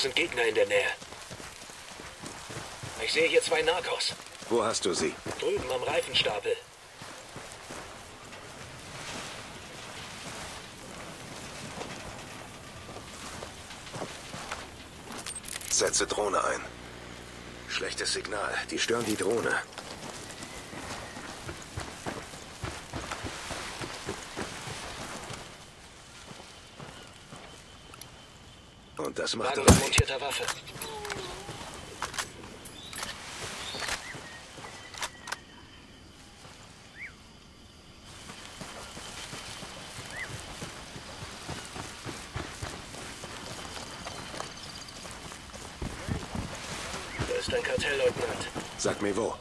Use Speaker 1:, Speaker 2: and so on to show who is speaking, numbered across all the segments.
Speaker 1: Es sind Gegner in der Nähe. Ich sehe hier zwei Narcos.
Speaker 2: Wo hast du sie?
Speaker 1: Drüben am Reifenstapel.
Speaker 2: Setze Drohne ein. Schlechtes Signal. Die stören die Drohne. Das macht
Speaker 1: Wagen mit montierter Waffe. Da ist ein Kartellleutnant.
Speaker 2: Sag mir wo.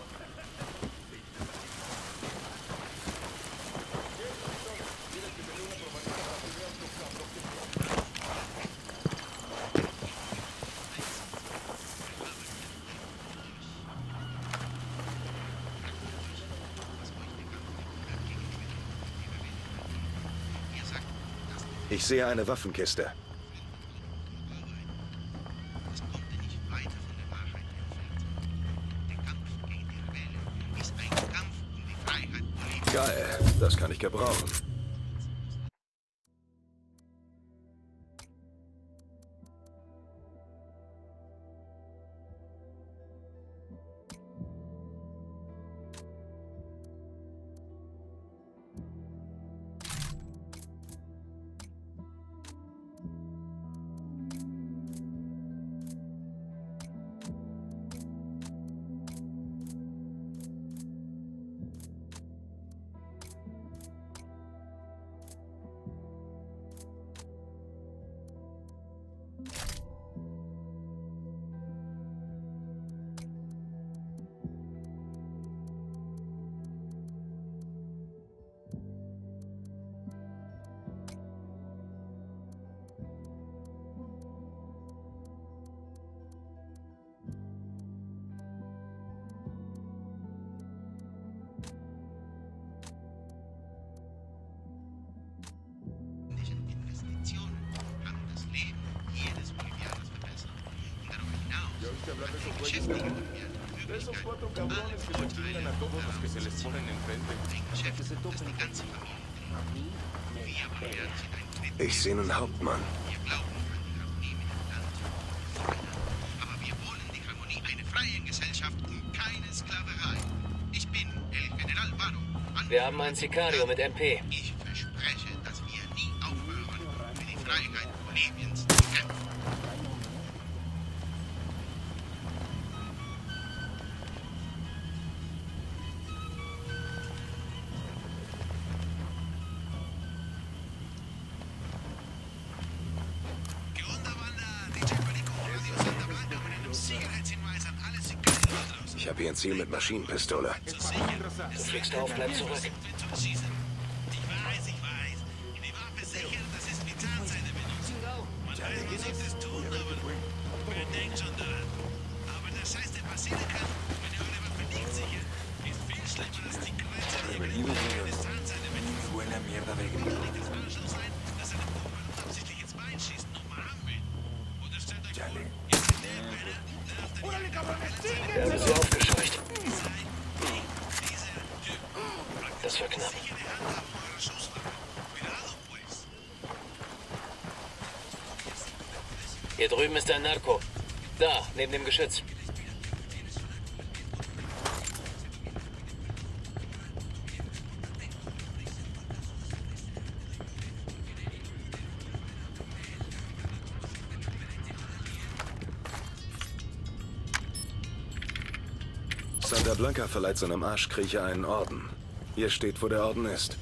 Speaker 2: Ich sehe eine Waffenkiste.
Speaker 3: Das konnte nicht weiter von der Wahrheit entfernt sein. Der Kampf gegen die Rebellen ist ein Kampf um die Freiheit Boliviens.
Speaker 2: Geil, das kann ich gebrauchen.
Speaker 3: you
Speaker 4: Esos cuatro cabrones que se chingan a todos los que se les ponen enfrente.
Speaker 3: ein Bolivianer sind ein Dritt.
Speaker 2: Ich sehe einen Hauptmann.
Speaker 3: Wir an die Harmonie mit
Speaker 2: Ziel mit Maschinenpistole.
Speaker 1: Du fliegst auf, bleib zurück. Neben dem Geschütz.
Speaker 2: Santa Blanca verleiht seinem Arschkriecher einen Orden. Hier steht, wo der Orden ist.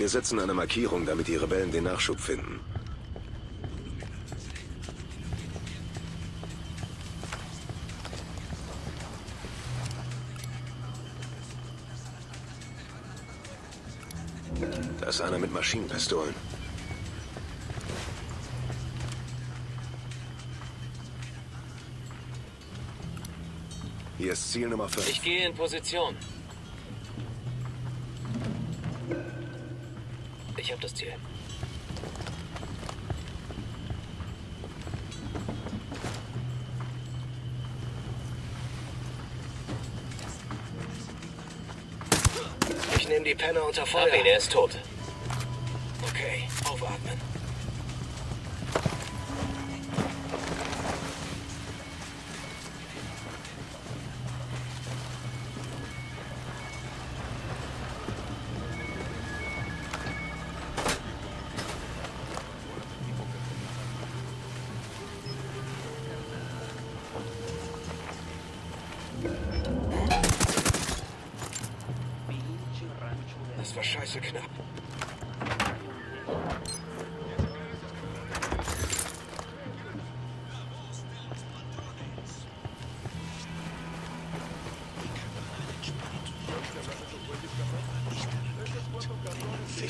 Speaker 2: Wir setzen eine Markierung, damit die Rebellen den Nachschub finden. Da ist einer mit Maschinenpistolen. Hier ist Ziel Nummer 5.
Speaker 1: Ich gehe in Position. Ich habe das Ziel. Ich nehme die Penner unter Feuer. Hab ihn, er ist tot.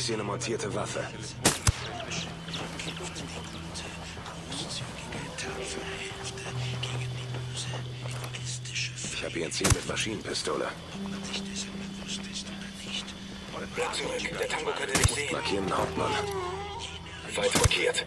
Speaker 2: Ich sehe eine montierte Waffe. Ich habe hier ein Ziel mit Maschinenpistole.
Speaker 1: Zurück. Der Tango könnte dich sehen.
Speaker 2: Markieren Hauptmann.
Speaker 1: Weit markiert.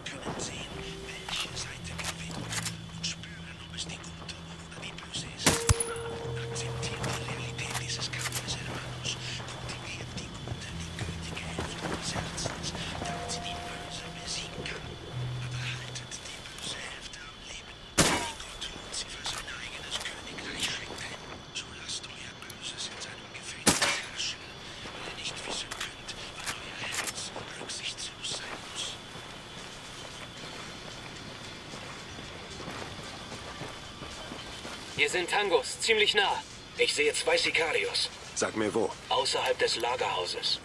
Speaker 1: Sind Tangos, ziemlich nah. Ich sehe zwei Sicarios.
Speaker 2: Sag mir wo.
Speaker 1: Außerhalb des Lagerhauses.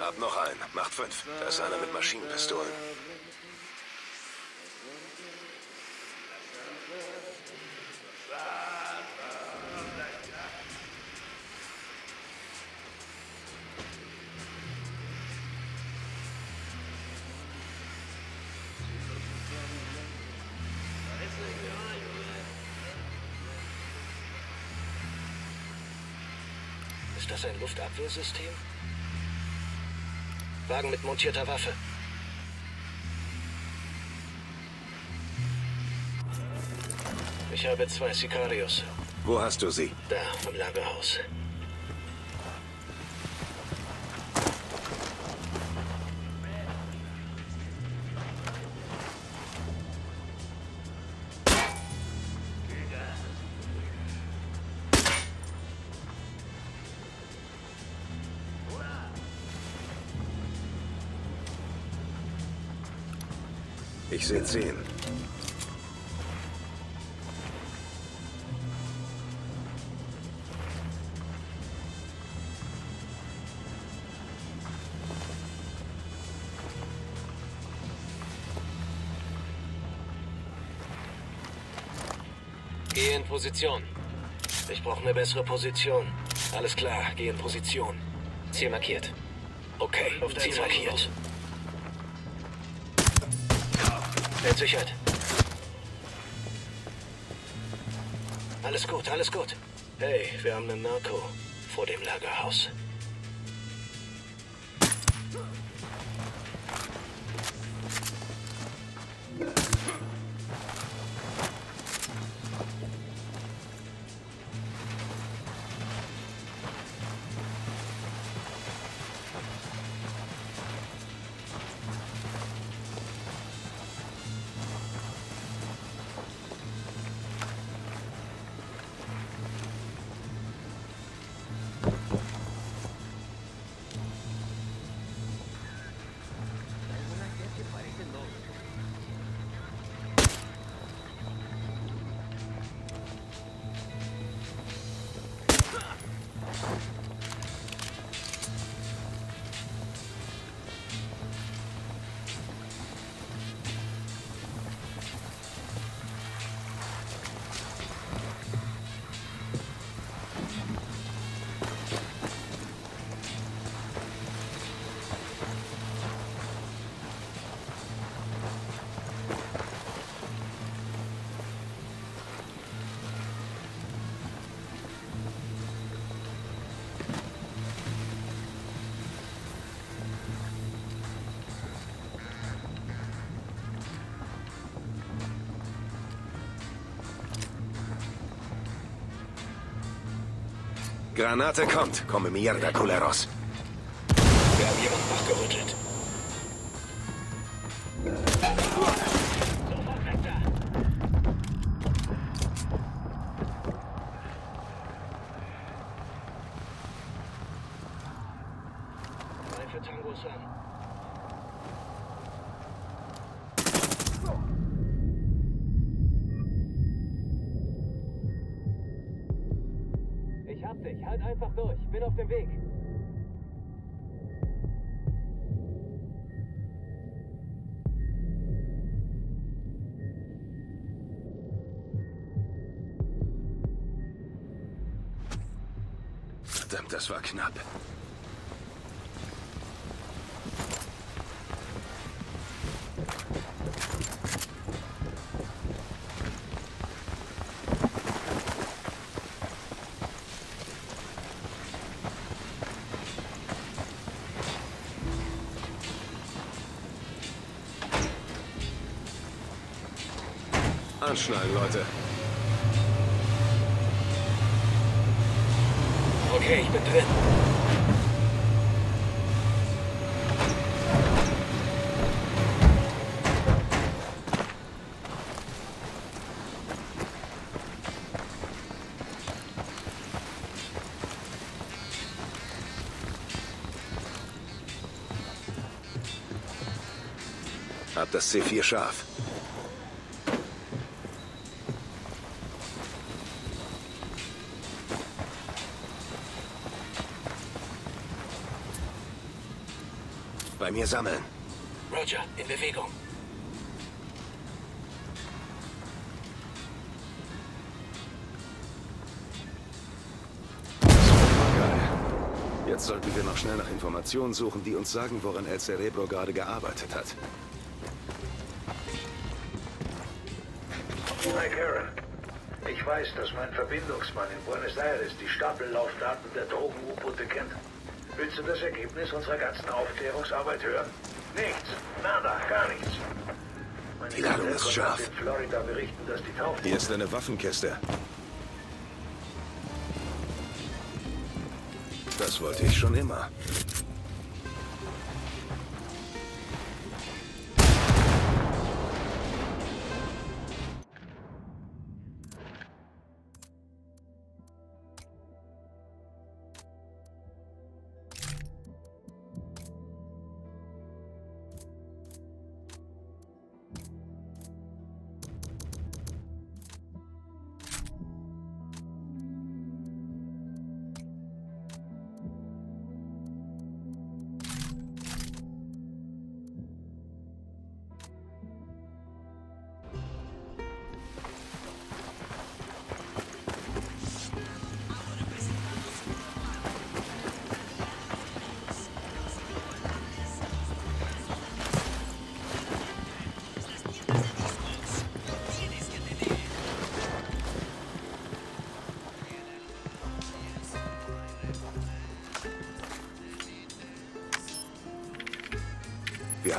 Speaker 2: Hab noch einen. Macht fünf. Da ist einer mit Maschinenpistolen.
Speaker 1: Ein Luftabwehrsystem? Wagen mit montierter Waffe. Ich habe zwei Sicarios.
Speaker 2: Wo hast du sie?
Speaker 1: Da, im Lagerhaus.
Speaker 2: Ich sehe zehn.
Speaker 1: Geh in Position. Ich brauche eine bessere Position. Alles klar, geh in Position. Ziel markiert. Okay, Ziel markiert. Entsichert. Alles gut, alles gut. Hey, wir haben einen Narco vor dem Lagerhaus.
Speaker 2: Granate kommt. Komme mierda, culeros. Verdammt, das war knapp. Anschnallen, Leute.
Speaker 1: Okay, ich bin drin.
Speaker 2: Hab das C4 scharf. Bei mir sammeln.
Speaker 1: Roger, in Bewegung.
Speaker 2: Geil. Jetzt sollten wir noch schnell nach Informationen suchen, die uns sagen, woran El Cerebro gerade gearbeitet hat.
Speaker 5: Hi Karen. Ich weiß, dass mein Verbindungsmann in Buenos Aires die Stapellaufdaten der Drogen-U-Boote kennt. Willst du das Ergebnis unserer ganzen Aufklärungsarbeit hören? Nichts. Nada. Gar nichts. Meine
Speaker 2: Die Ladung ist scharf.
Speaker 5: Florida berichten, dass die Tauch...
Speaker 2: Hier ist eine Waffenkiste. Das wollte ich schon immer.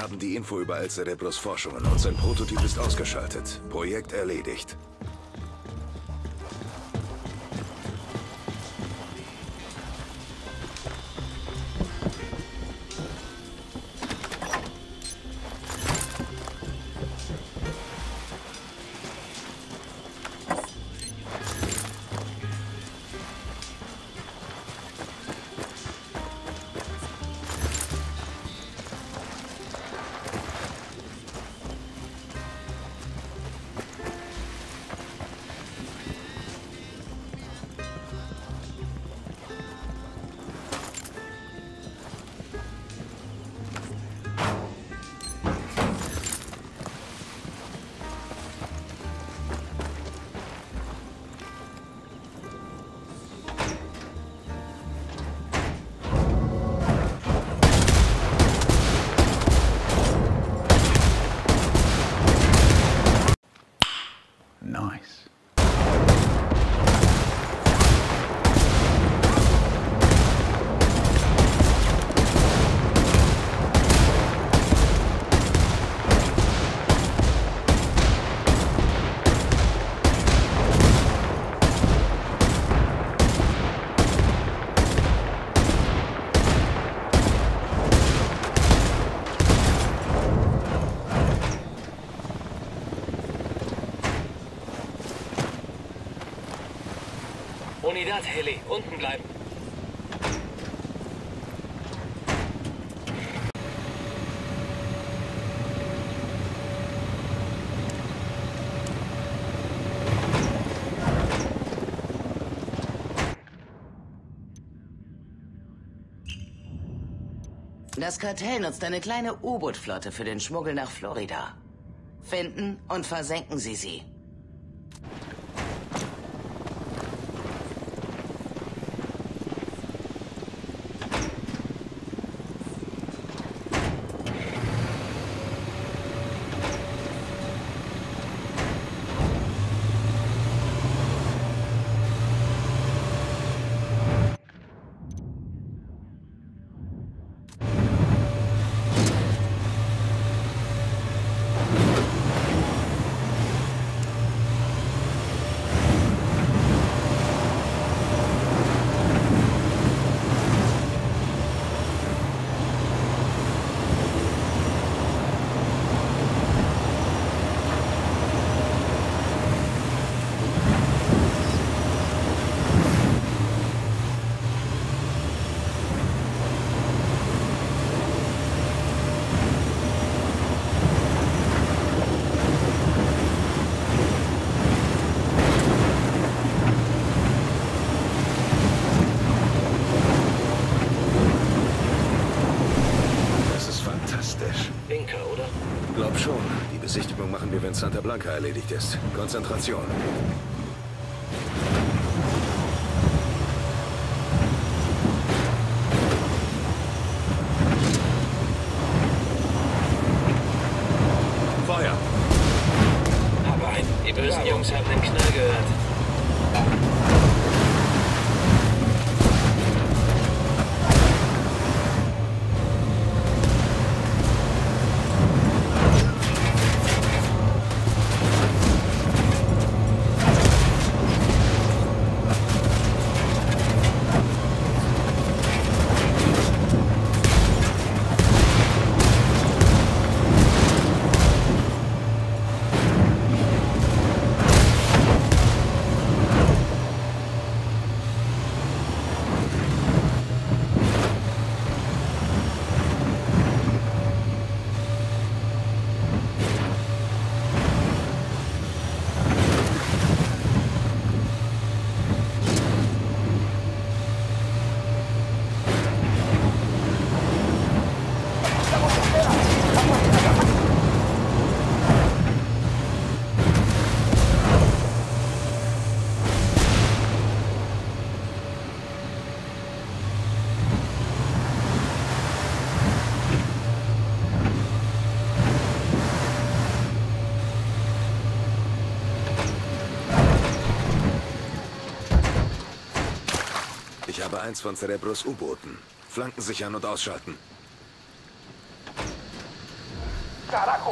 Speaker 2: Haben die Info über El Cerebros Forschungen und sein Prototyp ist ausgeschaltet. Projekt erledigt.
Speaker 1: Unidad Heli, unten bleiben.
Speaker 6: Das Kartell nutzt eine kleine U-Boot-Flotte für den Schmuggel nach Florida. Finden und versenken Sie sie.
Speaker 2: Schranke erledigt ist. Konzentration. bei eins von Cerebros U-Booten. Flanken sichern und ausschalten. Carajo!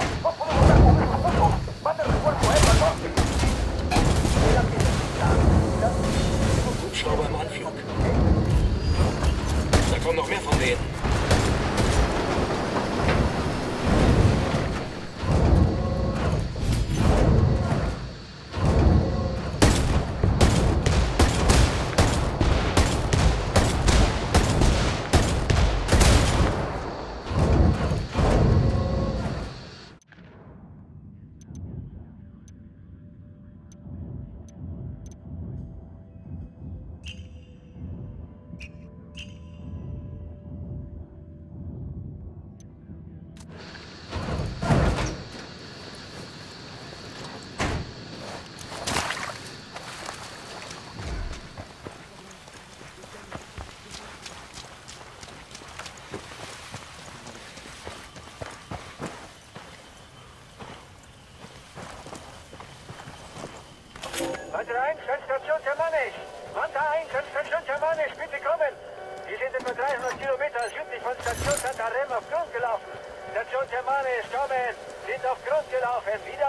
Speaker 1: Hubschrauber im Anflug. Da kommen noch mehr von denen.
Speaker 7: Woche wieder.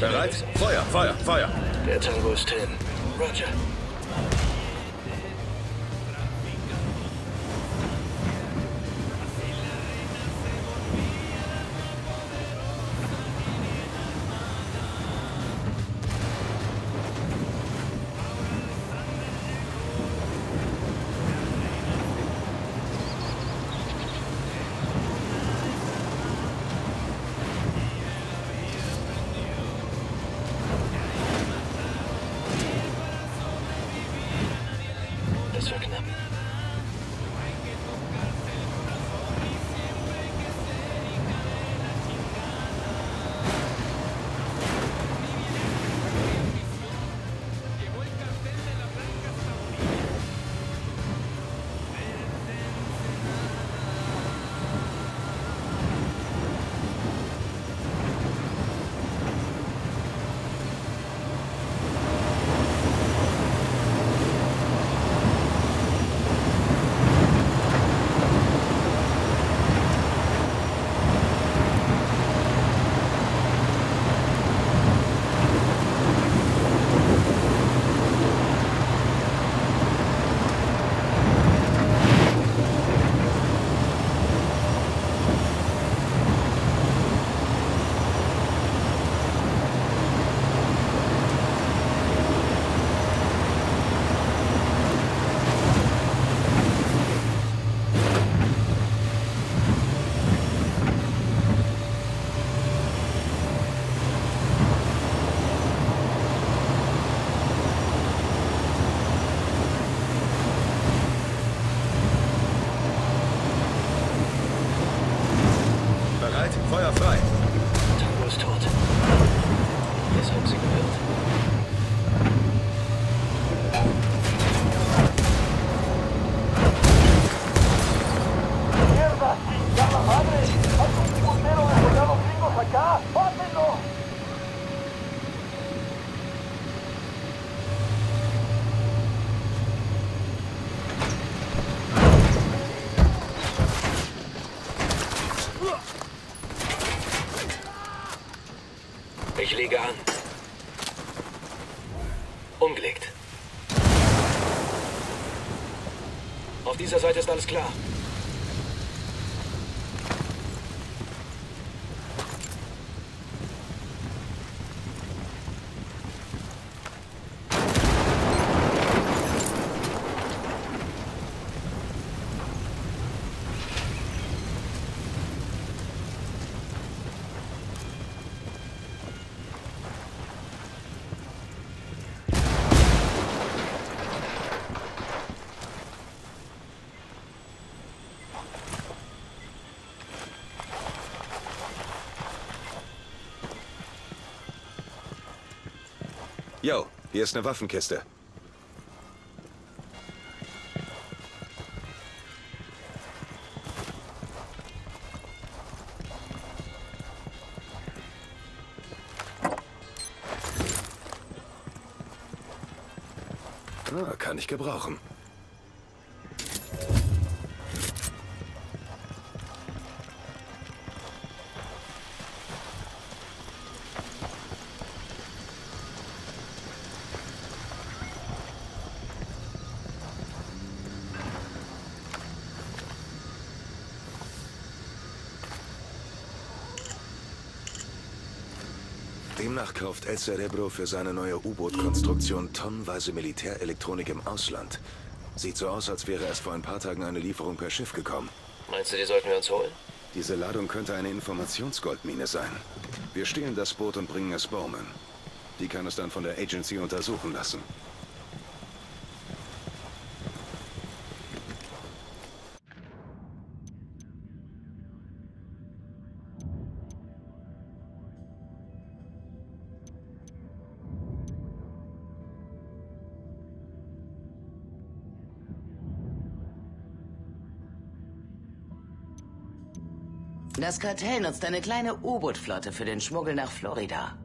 Speaker 2: Bereit? Feuer, Feuer, Feuer.
Speaker 8: Der Tango ist hin. Roger. Second. Schläge an. Umgelegt.
Speaker 1: Auf dieser Seite ist alles klar.
Speaker 2: Hier ist eine Waffenkiste. Ah, kann ich gebrauchen. Demnach kauft El Cerebro für seine neue U-Boot-Konstruktion tonnenweise Militärelektronik im Ausland. Sieht so aus, als wäre erst vor ein paar Tagen eine Lieferung per Schiff gekommen.
Speaker 1: Meinst du, die sollten wir uns holen?
Speaker 2: Diese Ladung könnte eine Informationsgoldmine sein. Wir stehlen das Boot und bringen es Bowman. Die kann es dann von der Agency untersuchen lassen.
Speaker 6: Das Kartell nutzt eine kleine U-Boot-Flotte für den Schmuggel nach Florida.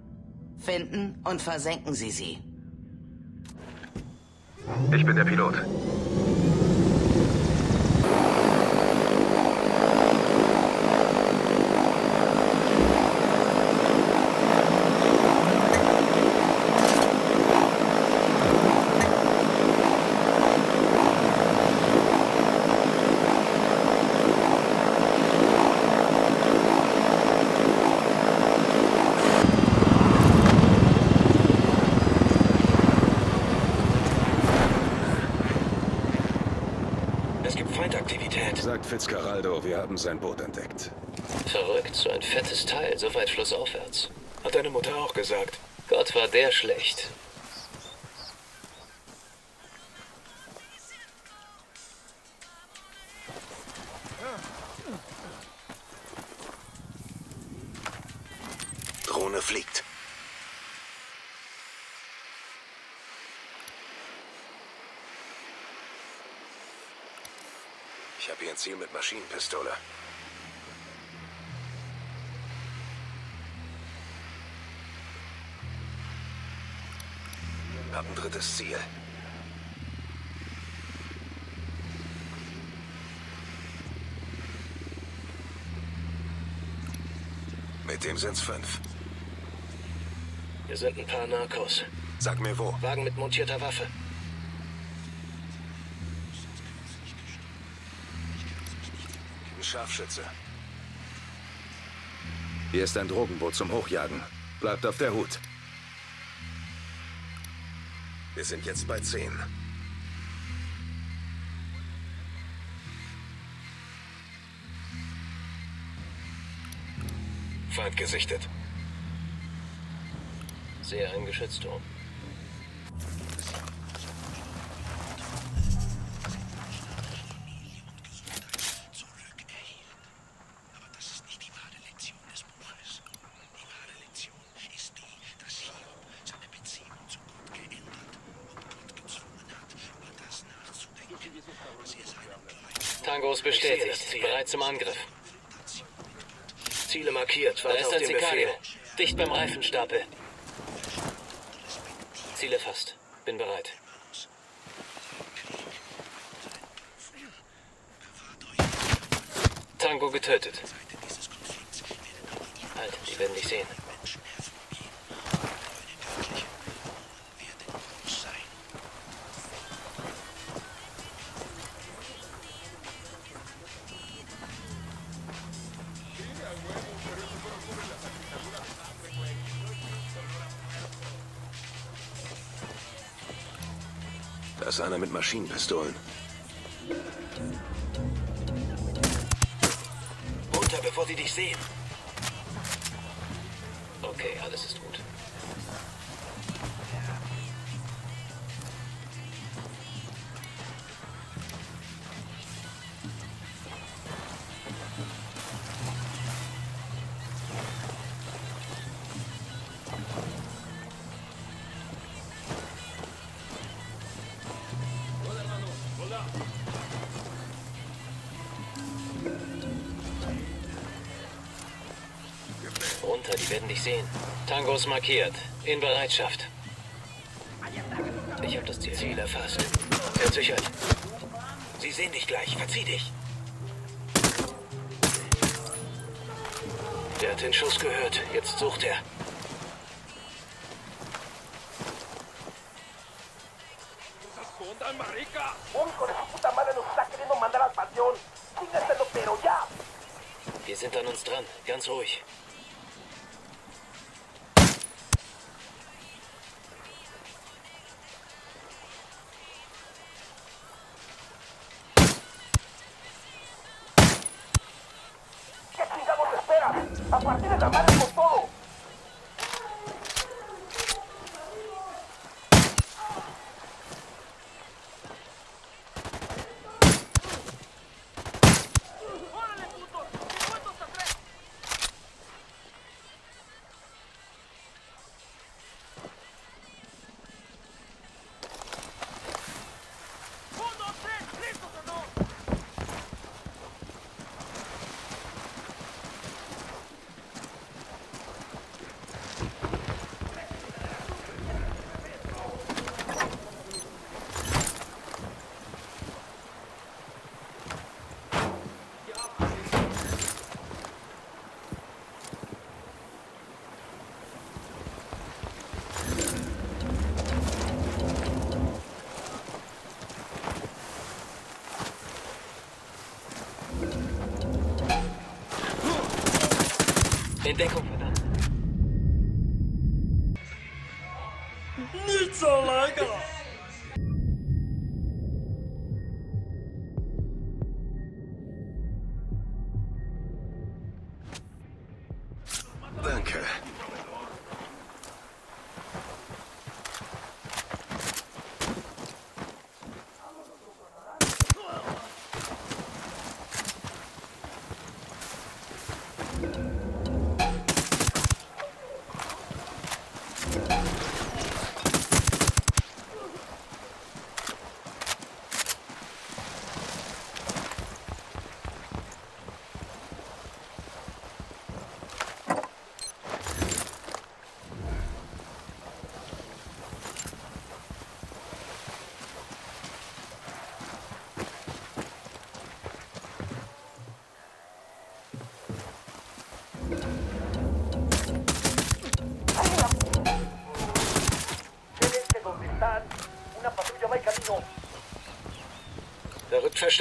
Speaker 6: Finden und versenken Sie sie.
Speaker 2: Ich bin der Pilot.
Speaker 1: Es gibt
Speaker 2: Sagt Fitzcarraldo, wir haben sein Boot entdeckt.
Speaker 9: Verrückt, so ein fettes Teil, so weit flussaufwärts.
Speaker 1: Hat deine Mutter auch gesagt.
Speaker 9: Gott war der schlecht.
Speaker 2: Ziel mit Maschinenpistole. Hab ein drittes Ziel. Mit dem sind's fünf.
Speaker 1: Wir sind ein paar Narcos.
Speaker 2: Sag mir wo.
Speaker 1: Wagen mit montierter Waffe.
Speaker 2: Scharfschütze. Hier ist ein Drogenboot zum Hochjagen. Bleibt auf der Hut. Wir sind jetzt bei 10.
Speaker 1: Feind gesichtet.
Speaker 9: Sehr ein Geschützturm. Angriff.
Speaker 1: Ziele markiert.
Speaker 9: Da
Speaker 1: Warte
Speaker 9: ist
Speaker 1: auf
Speaker 9: ein
Speaker 1: den Befehl.
Speaker 9: Sicario. Dicht beim Reifenstapel. Ziele fast. Bin bereit. Tango getötet. Halt, die werden dich sehen.
Speaker 2: Maschinenpistolen.
Speaker 1: Runter, bevor sie dich sehen.
Speaker 9: Okay, alles ist gut. Ist markiert. In Bereitschaft. Ich habe das Ziel.
Speaker 1: Ziel erfasst. Entsichert. Sie sehen dich gleich. Verzieh dich. Der hat den Schuss gehört. Jetzt sucht er. Wir sind an uns dran. Ganz ruhig. In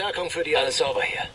Speaker 1: Verstärkung für die
Speaker 9: Alles sauber hier.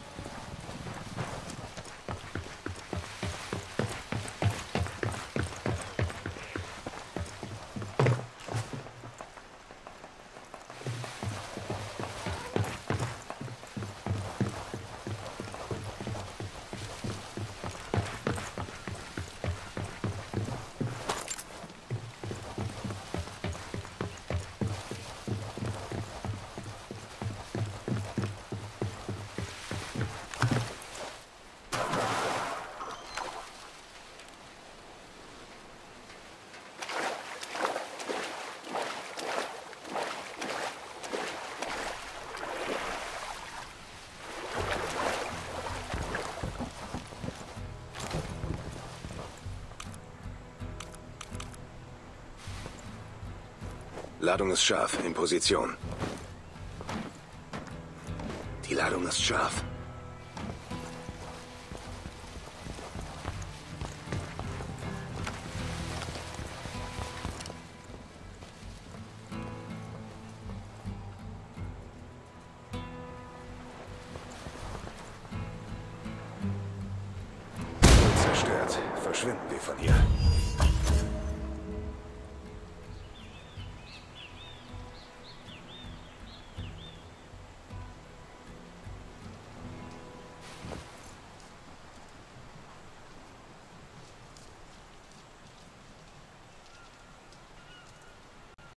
Speaker 9: Ladung ist scharf, in Position. Die Ladung ist scharf.